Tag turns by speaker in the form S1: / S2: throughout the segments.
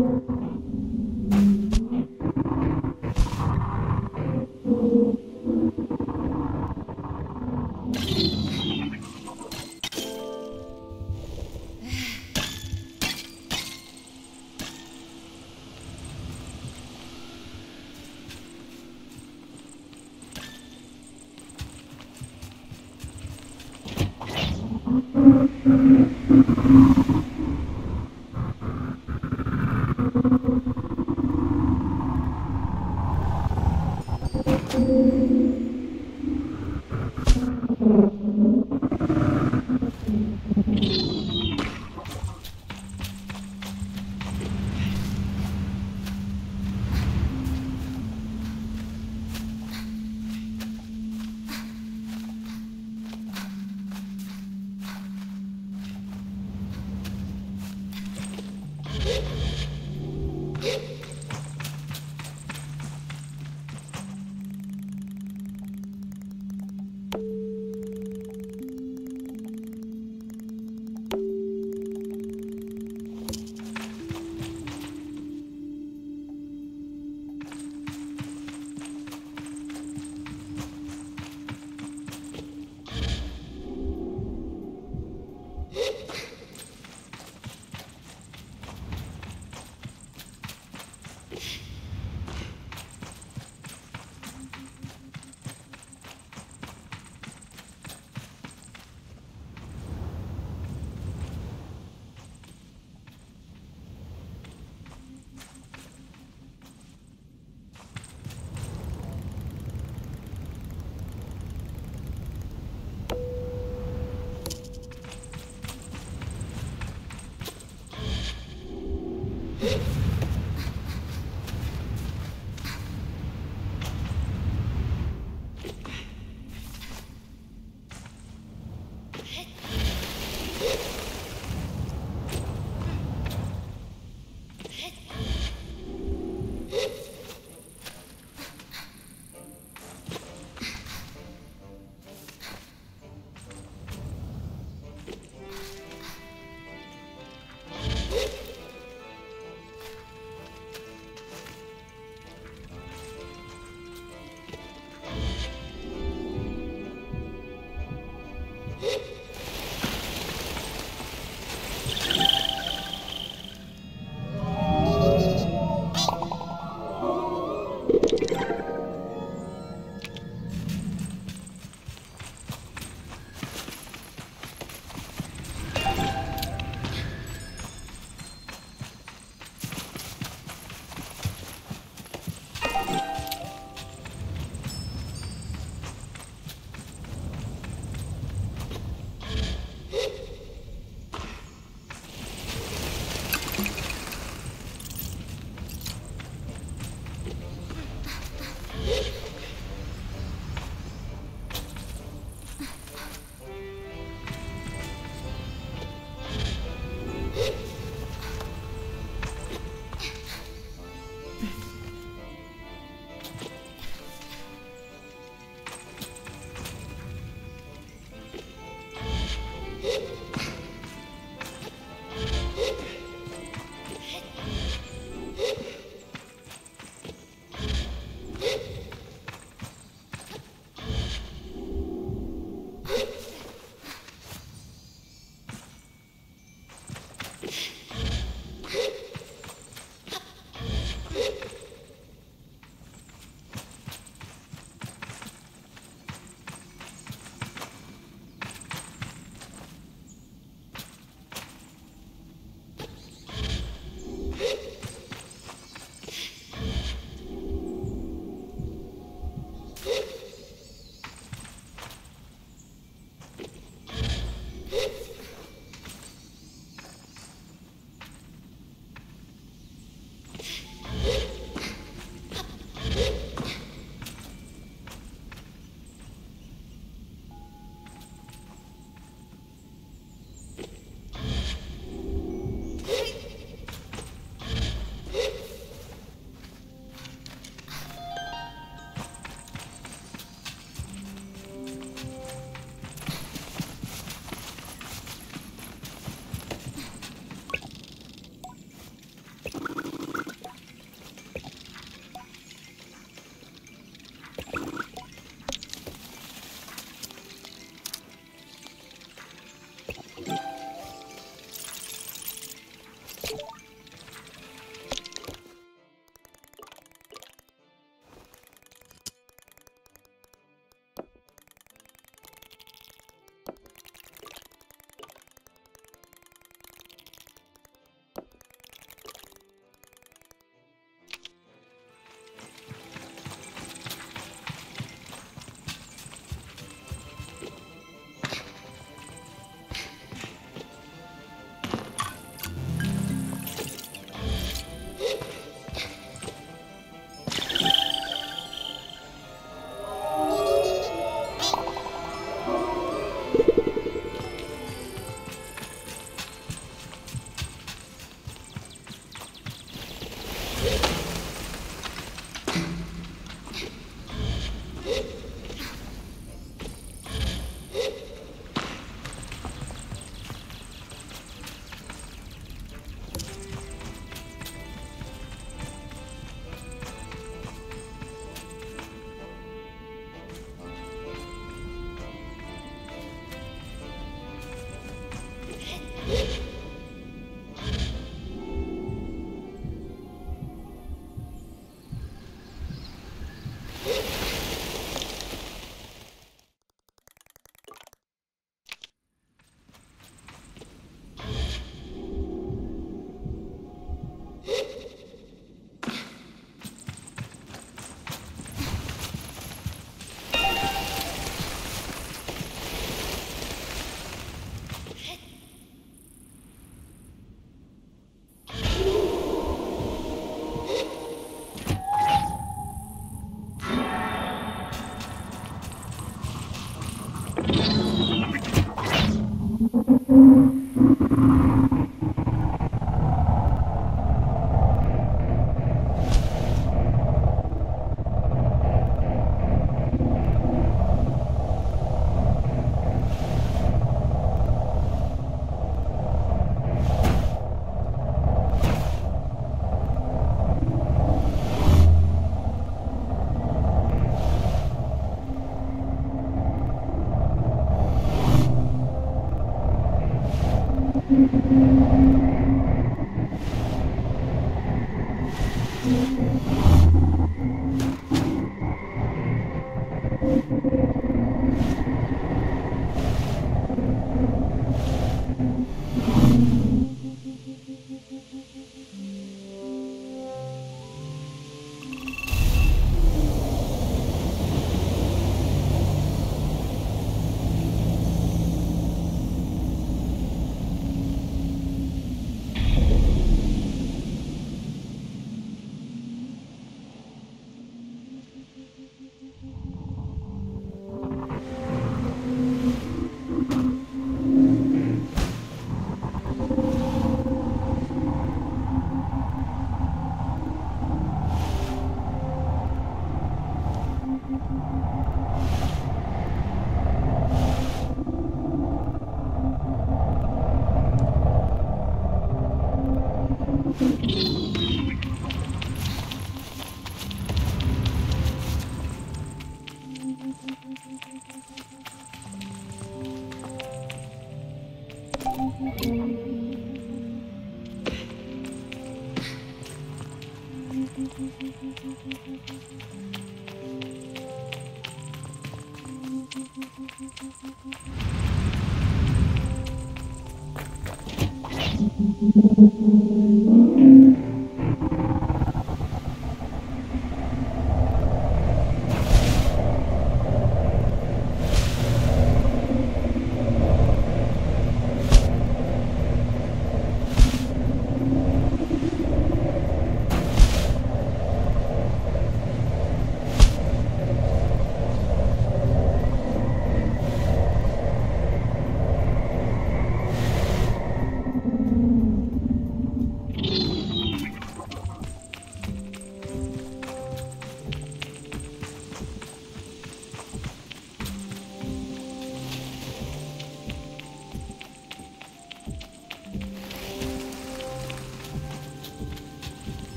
S1: thank you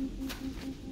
S1: Mm-hmm.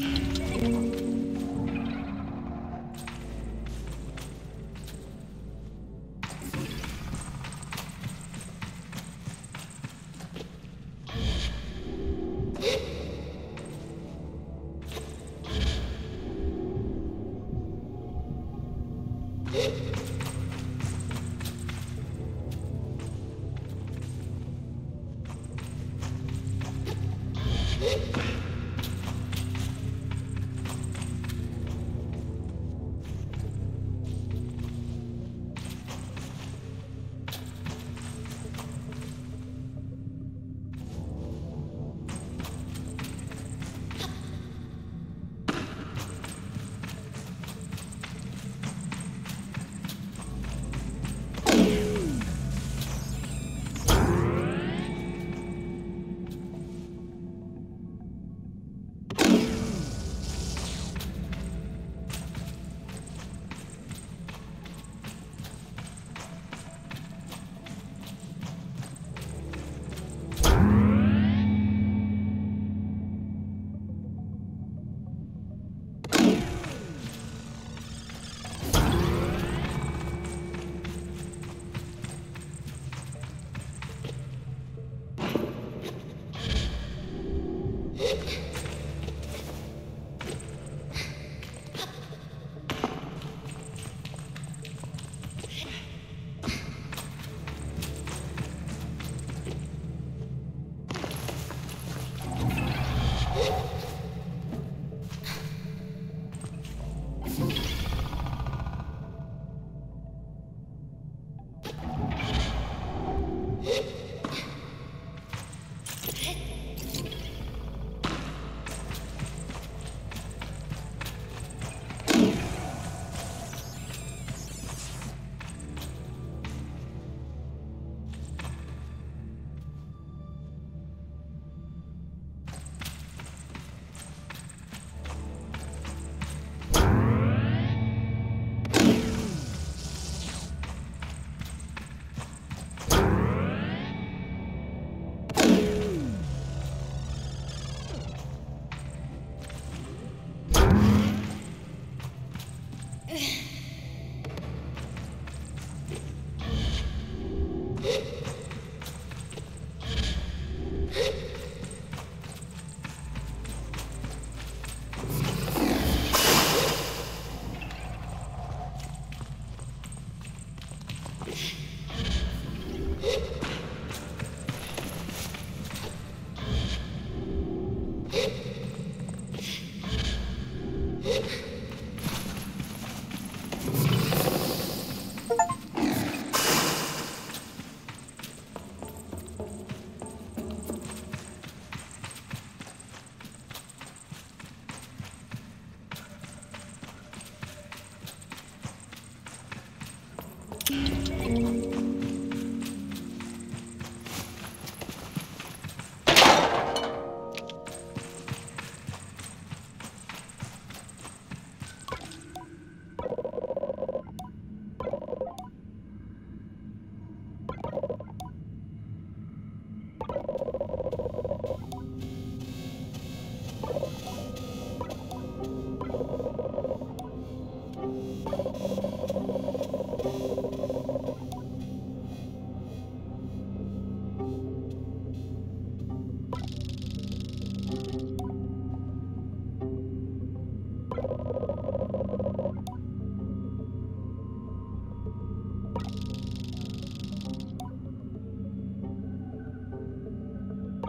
S1: Mm-hmm.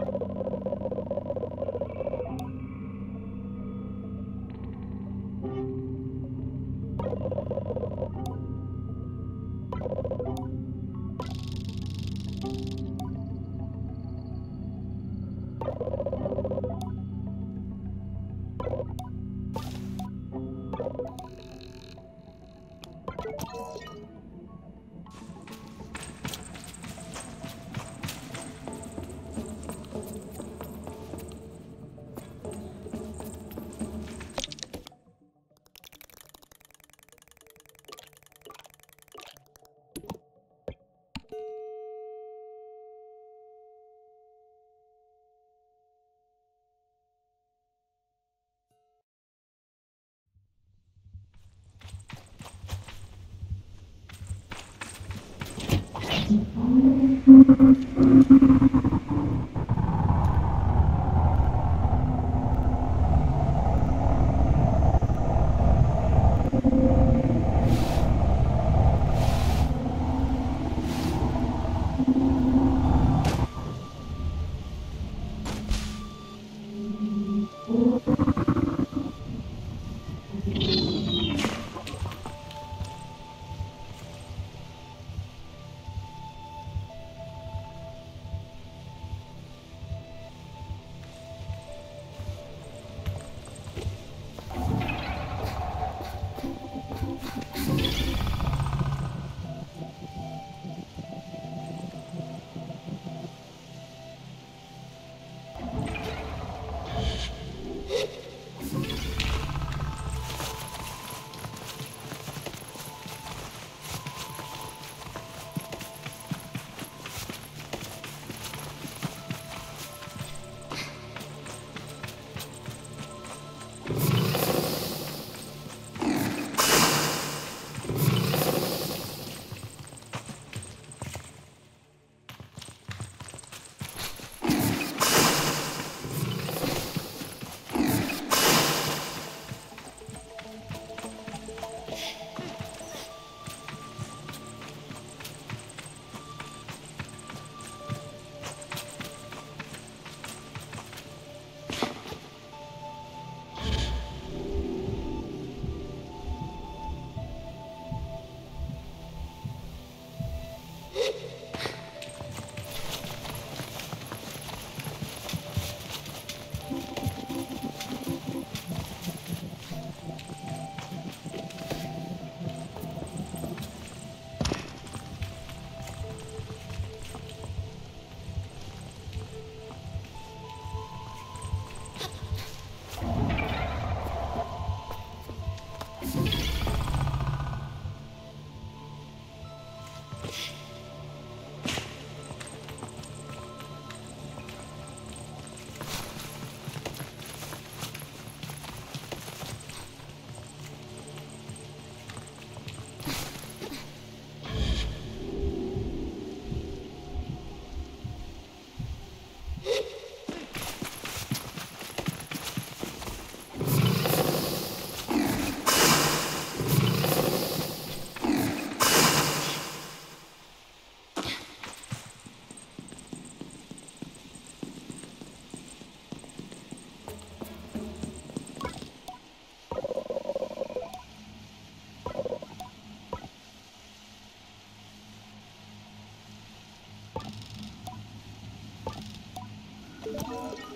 S1: あっ。Thank you. Thank you.